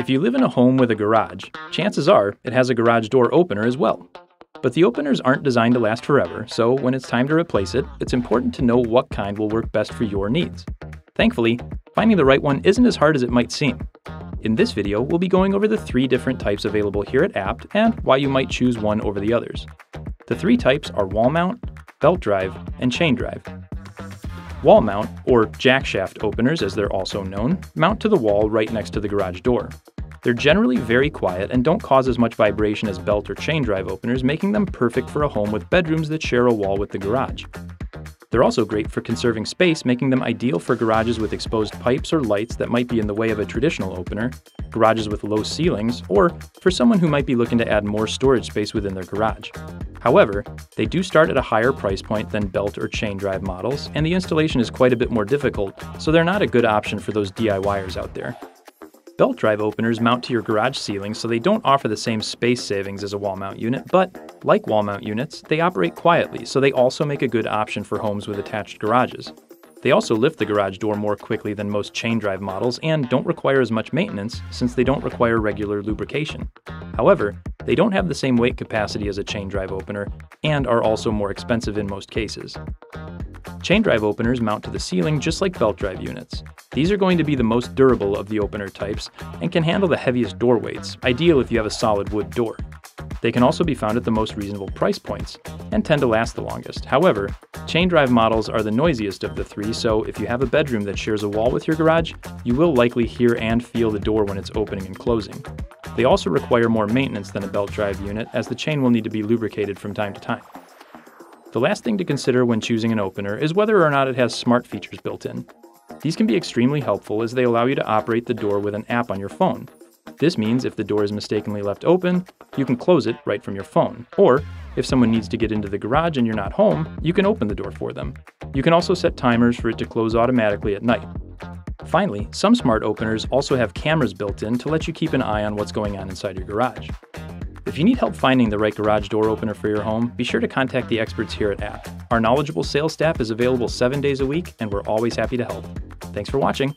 If you live in a home with a garage, chances are it has a garage door opener as well. But the openers aren't designed to last forever, so when it's time to replace it, it's important to know what kind will work best for your needs. Thankfully, finding the right one isn't as hard as it might seem. In this video, we'll be going over the three different types available here at Abt and why you might choose one over the others. The three types are wall mount, belt drive, and chain drive. Wall mount, or jack shaft openers as they're also known, mount to the wall right next to the garage door. They're generally very quiet and don't cause as much vibration as belt or chain drive openers, making them perfect for a home with bedrooms that share a wall with the garage. They're also great for conserving space, making them ideal for garages with exposed pipes or lights that might be in the way of a traditional opener, garages with low ceilings, or for someone who might be looking to add more storage space within their garage. However, they do start at a higher price point than belt or chain drive models, and the installation is quite a bit more difficult, so they're not a good option for those DIYers out there. Belt drive openers mount to your garage ceiling so they don't offer the same space savings as a wall mount unit, but like wall mount units, they operate quietly, so they also make a good option for homes with attached garages. They also lift the garage door more quickly than most chain drive models and don't require as much maintenance since they don't require regular lubrication. However, they don't have the same weight capacity as a chain drive opener and are also more expensive in most cases. Chain drive openers mount to the ceiling just like belt drive units. These are going to be the most durable of the opener types and can handle the heaviest door weights, ideal if you have a solid wood door. They can also be found at the most reasonable price points and tend to last the longest. However, chain drive models are the noisiest of the three, so if you have a bedroom that shares a wall with your garage, you will likely hear and feel the door when it's opening and closing. They also require more maintenance than a belt drive unit, as the chain will need to be lubricated from time to time. The last thing to consider when choosing an opener is whether or not it has smart features built in. These can be extremely helpful as they allow you to operate the door with an app on your phone, this means if the door is mistakenly left open, you can close it right from your phone. Or, if someone needs to get into the garage and you're not home, you can open the door for them. You can also set timers for it to close automatically at night. Finally, some smart openers also have cameras built in to let you keep an eye on what's going on inside your garage. If you need help finding the right garage door opener for your home, be sure to contact the experts here at Abt. Our knowledgeable sales staff is available seven days a week, and we're always happy to help. Thanks for watching.